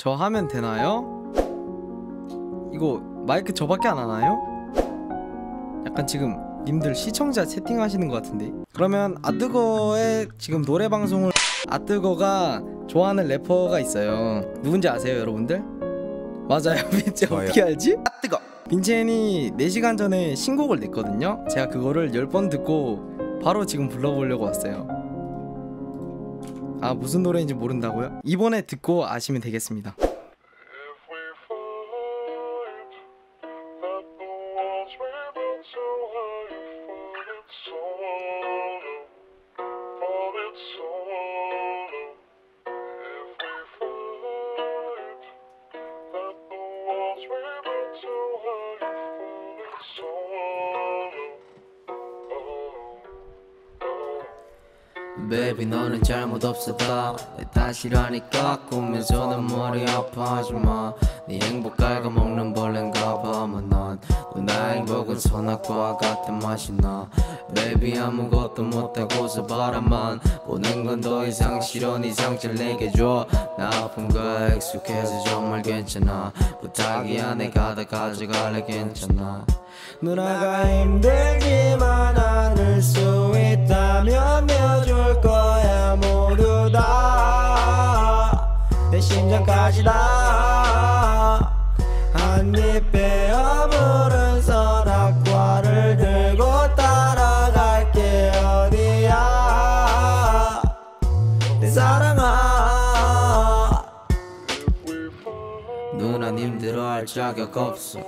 저 하면 되나요? 이거 마이크 저밖에 안 하나요? 약간 지금 님들 시청자 채팅하시는 것 같은데 그러면 아뜨거의 지금 노래 방송을 아뜨거가 좋아하는 래퍼가 있어요 누군지 아세요 여러분들? 맞아요 저요. 어떻게 알지? 아뜨거 빈첸이 4시간 전에 신곡을 냈거든요 제가 그거를 10번 듣고 바로 지금 불러보려고 왔어요 아 무슨 노래인지 모른다고요? 이번에 듣고 아시면 되겠습니다 Baby 너는 잘못 없었다 내 탓이라니까. 꾸면서는 머리 아파하지마. 네 행복 갉아먹는 벌레인가 봐만 난너 나의 행복은 선악과 같은 맛이 나. Baby 아무것도 못하고서 바라만. 보는 건 더 이상 싫어. 네 상처를 내게 줘나 거야 익숙해서 정말 괜찮아. 부탁이야 내가 다 가져갈래 괜찮아 누나가 힘들지만 않을 수 있다면 내줄 거야 모두 다 내 심장까지 다 한입 베어 부른 선악과를 들고 따라갈게 어디야? 내 사랑아. 누난 힘들어할 자격 없어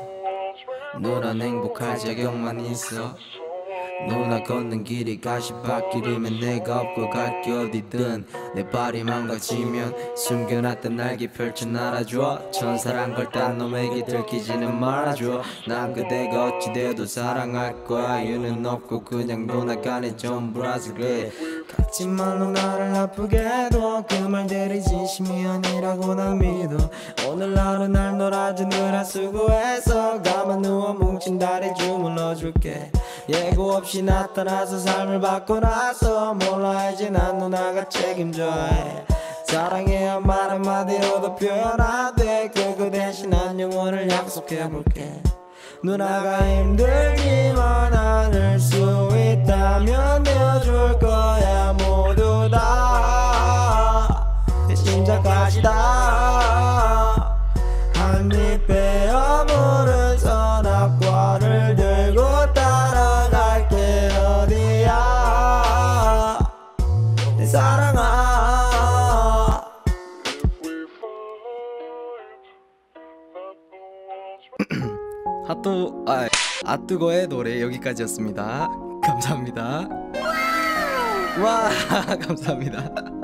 누난 행복할 자격만 있어. 누나 걷는 길이 가시밭길이면 내가 없고 갈게 어디든 내 발이 망가지면 숨겨놨던 날개 펼쳐 날아줘 천사란 걸 딴 놈에게 들키지는 말아줘 난 그대가 어찌돼도 사랑할 거야. 이유는 없고 그냥 누나가 내 전부라서 그래 같지만 누나를 아프게 해도 그 말들이 진심이 아니라고 난 믿어. 오늘 하루 날 놀아주느라 수고해서 가만 누워 뭉친 다리 주물러줄게. 예고 없이 나타나서 삶을 바꿔놔서 몰라 이제 난 누나가 책임져야 해 사랑해요 말 한마디로도 표현 안돼 그거 대신 난 영원을 약속해볼게. 누나가 힘들지만 심장까지 다한입 베어 물은 선악과를 들고 따라갈게 어디야 내 사랑아 핫도 아 아뜨거의 노래 여기까지였습니다. 감사합니다. 와 감사합니다.